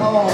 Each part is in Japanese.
home.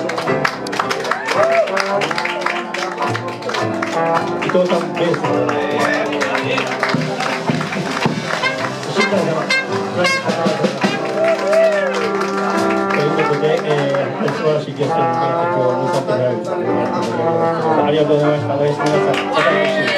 藤さんベース新海様ということで、えー、素晴らしいゲストに、今日は見させてもらうありがとうございました。おやすみなさい。また来週。